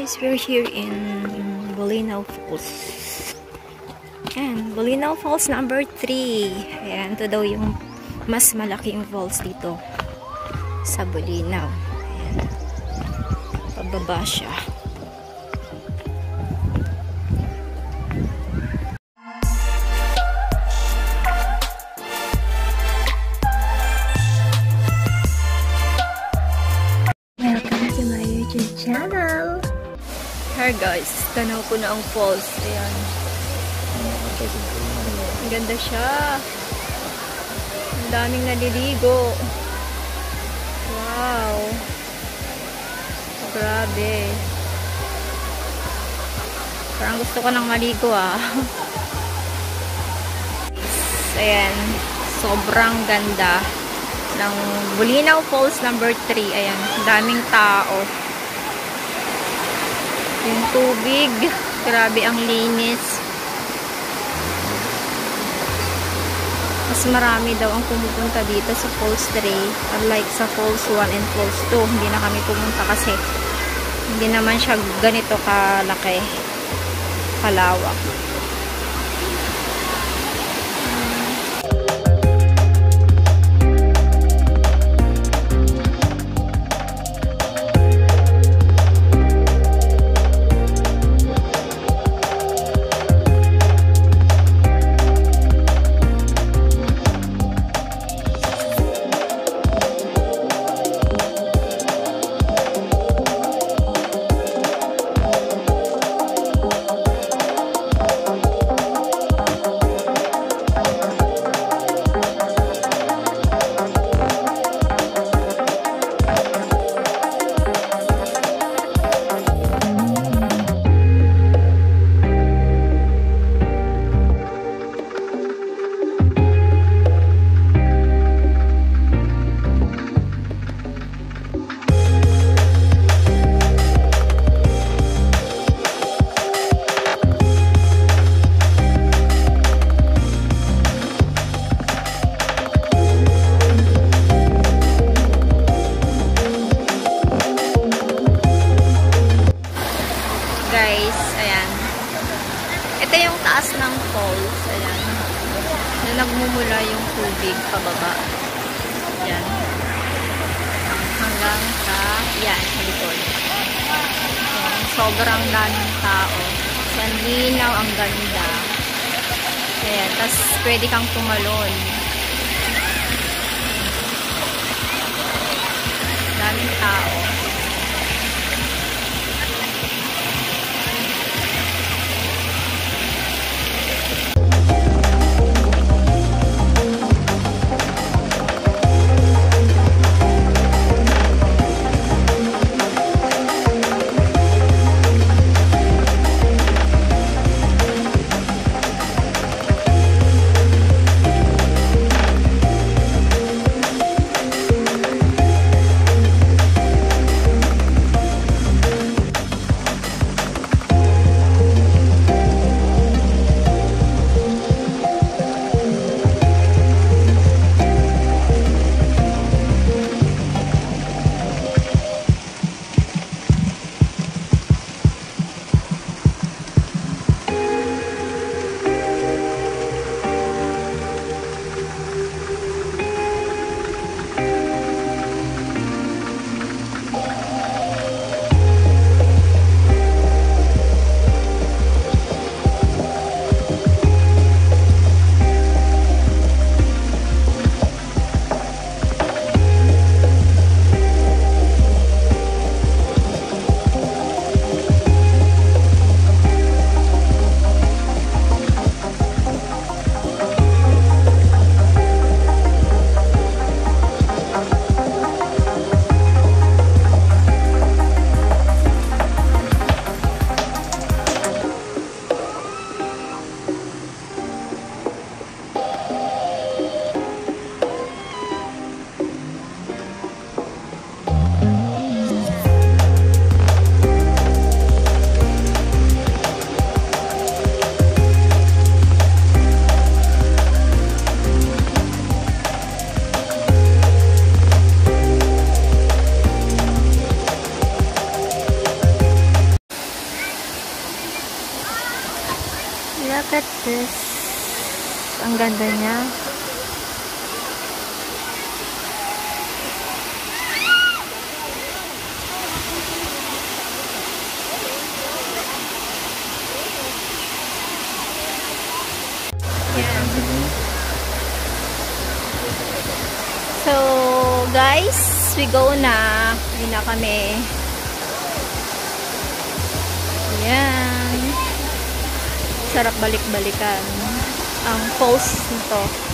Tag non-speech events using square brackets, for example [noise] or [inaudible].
guys, we're here in Bolinaw Falls. Ayan, Bolinaw Falls number 3. Ayan, ito daw yung mas malaking falls dito sa Bolinaw. Ayan. Pababa siya. Welcome to my YouTube channel. Here guys, tanaw ko na ang falls. Ayan. Ang ganda siya. Ang daming naliligo. Wow. Grabe. Parang gusto ko nang maligo ah. [laughs] Ayan. Sobrang ganda ng Bulinaw Falls number 3. Ayan. Daming tao. Yung tubig. Grabe ang linis. Mas marami daw ang pumupunta dito sa Falls 3. Unlike sa Falls 1 and Falls 2. Hindi na kami pumunta kasi hindi naman siya ganito kalaki. Kalawak. Nagmumula yung tubig pababa. Ayan. Hanggang sa, yan, likod. Ayan, sobrang daming tao. Ayan, linaw, ang ganda. Ayan, tas pwede kang tumalon. Daming tao. Look at this. Ang ganda niya. So, guys, we go na. Hindi na kami. Sarap balik-balikan. Ang post nito.